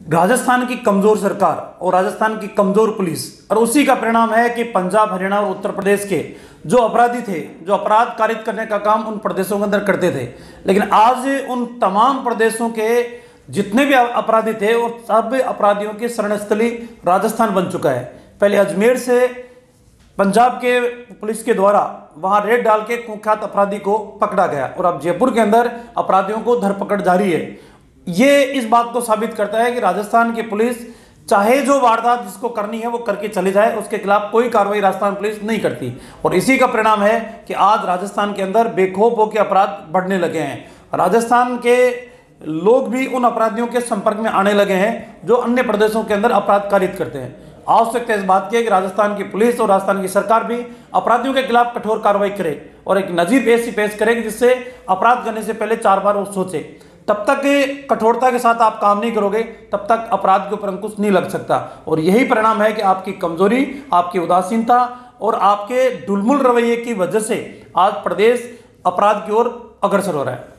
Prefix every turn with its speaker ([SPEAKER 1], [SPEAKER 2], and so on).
[SPEAKER 1] राजस्थान की कमज़ोर सरकार और राजस्थान की कमज़ोर पुलिस, और उसी का परिणाम है कि पंजाब, हरियाणा और उत्तर प्रदेश के जो अपराधी थे, जो अपराध कारित करने का काम उन प्रदेशों के अंदर करते थे। लेकिन आज उन तमाम प्रदेशों के जितने भी अपराधी थे, और सब अपराधियों की शरणस्थली राजस्थान बन चुका है। पहले अजमेर से पंजाब के पुलिस के द्वारा वहाँ रेड डाल के कुख्यात अपराधी को पकड़ा गया, और अब जयपुर के अंदर अपराधियों को धरपकड़ जारी है। ये इस बात को साबित करता है कि राजस्थान की पुलिस चाहे जो वारदात जिसको करनी है वो करके चले जाए, उसके खिलाफ कोई कार्रवाई राजस्थान पुलिस नहीं करती। और इसी का परिणाम है कि आज राजस्थान के अंदर बेखौफ होकर अपराध बढ़ने लगे हैं। राजस्थान के लोग भी उन अपराधियों के संपर्क में आने लगे हैं, जो अन्य प्रदेशों के अंदर अपराध कारित करते हैं। आवश्यकता इस बात की है कि राजस्थान की पुलिस और राजस्थान की सरकार भी अपराधियों के खिलाफ कठोर कार्रवाई करे और एक नजीर ऐसी पेश करे जिससे अपराध करने से पहले चार बार वो सोचे। तब तक कठोरता के साथ आप काम नहीं करोगे, तब तक अपराध के ऊपर अंकुश नहीं लग सकता। और यही परिणाम है कि आपकी कमज़ोरी, आपकी उदासीनता और आपके डुलमुल रवैये की वजह से आज प्रदेश अपराध की ओर अग्रसर हो रहा है।